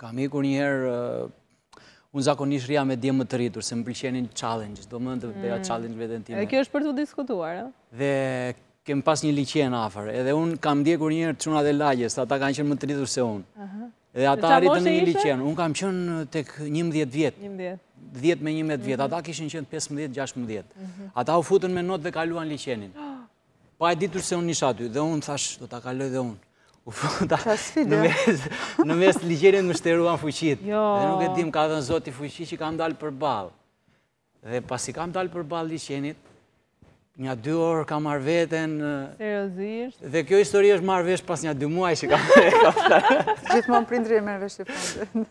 Kam ikur një herë, unë zakonisht rrija me djem të rritur, se më pëlqente challenge, domethënë bëja mm. challenge veten time. E kjo është për të diskutuar, e? Dhe kemi pas një liqen afër, edhe unë kam ndjekur një herë çunat e lagjes, ata kanë qenë më të rritur se unë. Dhe ata arritën në një liqen, unë kam qenë tek 11 vjeç, 10 me 11 vjeç, mhm. ata kishin qenë 15-16. Mhm. Ata u futën me notë dhe kaluan liqenin. Pa e ditur se unë isha aty, dhe unë thashë, do ta kaloj dhe unë. U futa në mes të liqenit më shteruan fuqitë. Jo. Dhe nuk e di, më ka dhënë Zoti fuqi që kam dalë përballë. Dhe pasi kam dalë përballë liqenit, nja dy orë kam marrë veten... Seriozisht? Dhe kjo histori është marrë vesh pas nja dy muaj që kam marrë. Gjithmonë prindi e merr vesh i fundit.